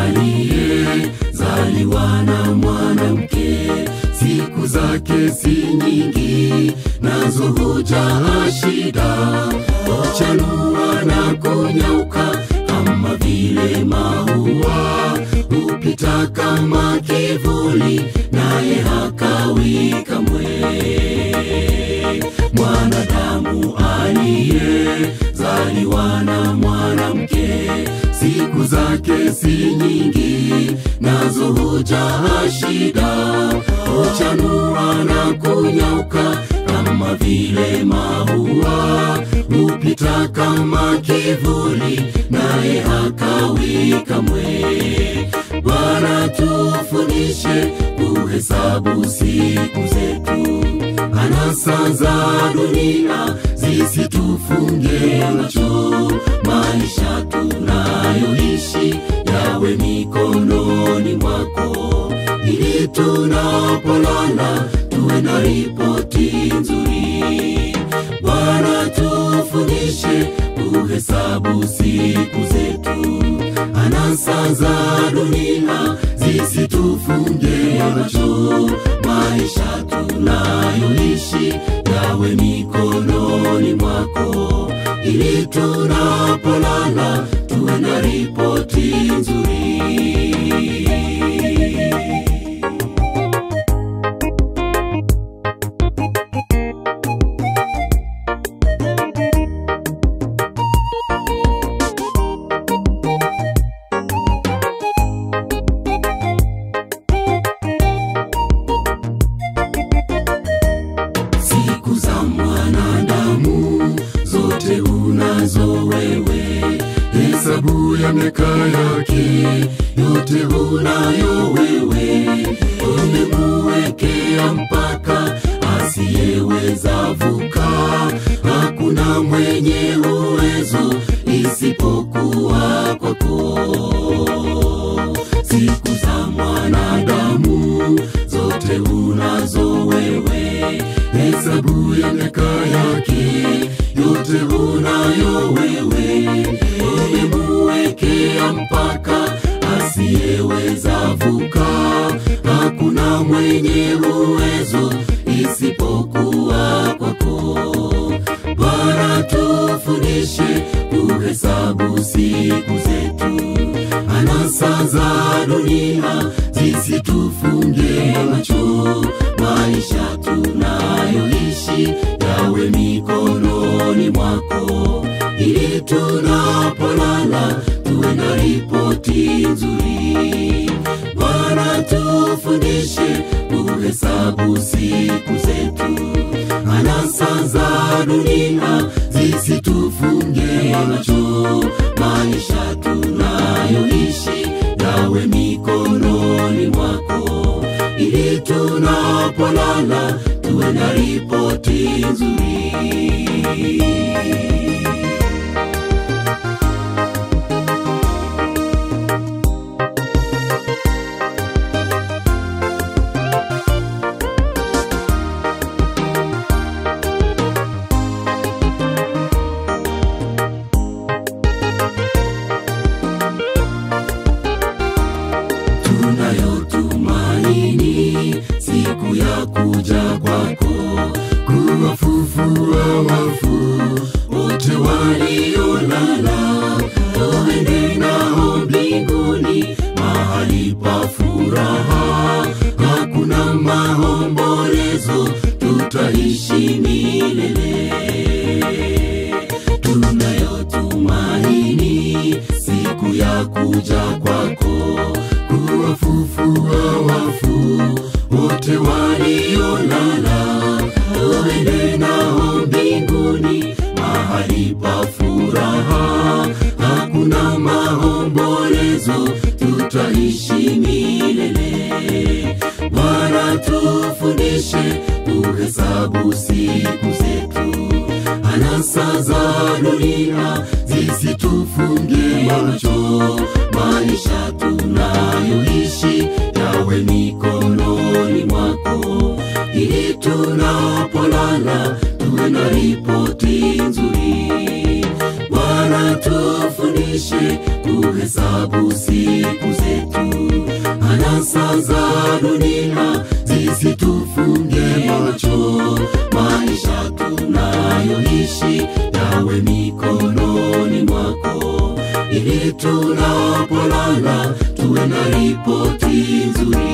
aliye zaliwa na mwanamke, siku zake si nyingi, nazo huja shida, huchanua na kunyauka kama vile maua, hupita kama kivuli, naye hakawi kamwe. Mwanadamu aliye siku zake si nyingi, nazo hujaa shida, huchanua na kunyauka kama vile maua, hupita kama kivuli, naye hakawi kamwe. Bwana tufundishe kuhesabu siku zetu, anasa za dunia zisitufunge macho, na ripoti nzuri. Bwana tufundishe kuhesabu siku zetu, anasa za dunia zisitufunge macho, maisha tunayoishi yawe mikononi mwako, ili tunapolala yake yote unayo wewe, umemuwekea mpaka asiyeweza vuka, hakuna mwenye uwezo hesabu ya miaka yake yote unayo wewe, umemuwekea mpaka asiyeweza vuka, hakuna mwenye uwezo isipokuwa kwako. Bwana tufundishe kuhesabu siku zetu, anasa za dunia zisitufunge macho, maisha tunayoishi yawe mikononi mwako, ili tunapolala tuwe na ripoti nzuri. Bwana tufundishe kuhesabu siku za dunia zisitufunge macho, maisha tunayoishi yawe mikononi mwako, ili tunapolala tuwe na ripoti nzuri. Kuja kwako, kuwafufua wafu wote waliolala, tuende nao mbinguni, mahali pa furaha, hakuna maombolezo, tutaishi milele. Tunayotumaini siku ya kuja kwako, furaha, hakuna maombolezo, tutaishi milele. Bwana tufundishe kuhesabu siku zetu, anasa za dunia zisitufunge macho, maisha tunayoishi yawe mikononi mwako, ili tunapolala tuwe na ripoti nzuri atufundishe kuhesabu siku zetu, anasa za dunia zisitufunge macho, maisha tunayoishi yawe mikononi mwako, ili tunapolala tuwe na ripoti nzuri.